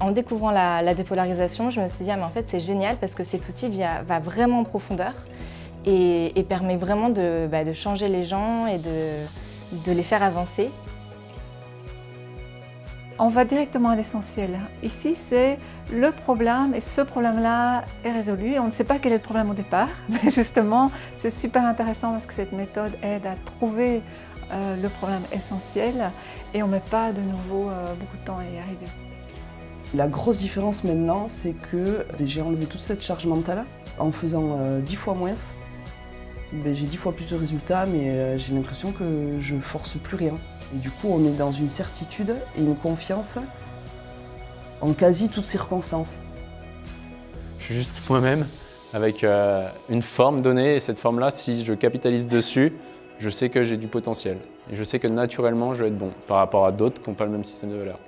En découvrant la, dépolarisation, je me suis dit, ah, mais en fait, c'est génial parce que cet outil va vraiment en profondeur et, permet vraiment bah, de, changer les gens et de, les faire avancer. On va directement à l'essentiel. Ici, c'est le problème et ce problème-là est résolu. On ne sait pas quel est le problème au départ, mais justement, c'est super intéressant parce que cette méthode aide à trouver euh, le problème essentiel et on ne met pas de nouveau euh, beaucoup de temps à y arriver. La grosse différence maintenant, c'est que j'ai enlevé toute cette charge mentale en faisant euh, dix fois moins ben, j'ai dix fois plus de résultats, mais euh, j'ai l'impression que je force plus rien. Et du coup, on est dans une certitude et une confiance en quasi toutes circonstances. Je suis juste moi-même avec euh, une forme donnée et cette forme-là, si je capitalise dessus, je sais que j'ai du potentiel. Et je sais que naturellement, je vais être bon par rapport à d'autres qui n'ont pas le même système de valeur.